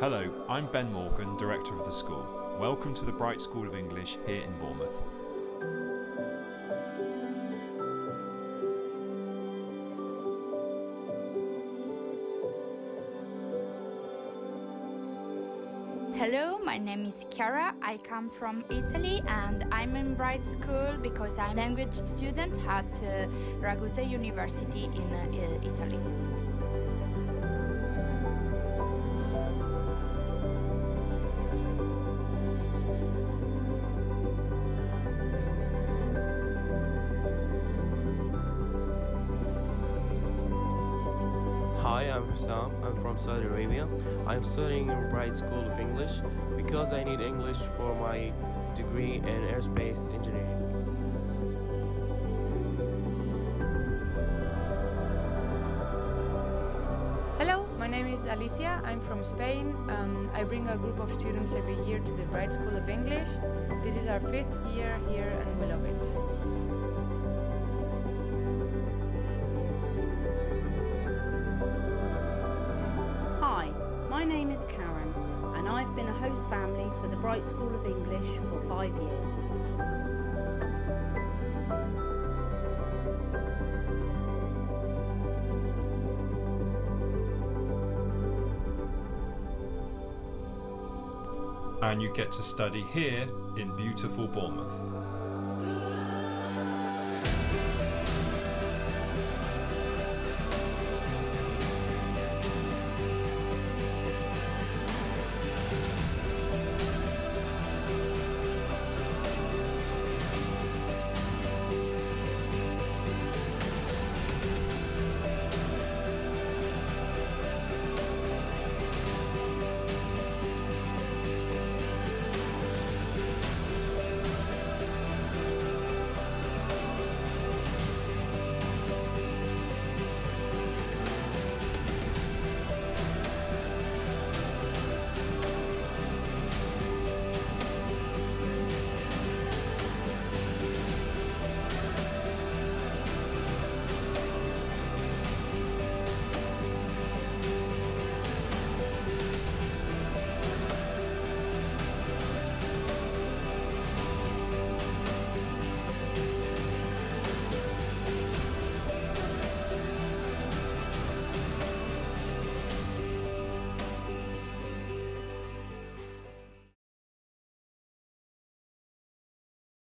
Hello, I'm Ben Morgan, Director of the school. Welcome to the Bright School of English here in Bournemouth. Hello, my name is Chiara. I come from Italy and I'm in Bright School because I'm a language student at uh, Ragusa University in uh, Italy. Hi, I'm Hussam. I'm from Saudi Arabia. I'm studying in Bright School of English because I need English for my degree in aerospace engineering. Hello, my name is Alicia. I'm from Spain. Um, I bring a group of students every year to the Bright School of English. This is our fifth year here and we love it. Name is Karen, and I've been a host family for the Bright School of English for five years. And you get to study here in beautiful Bournemouth.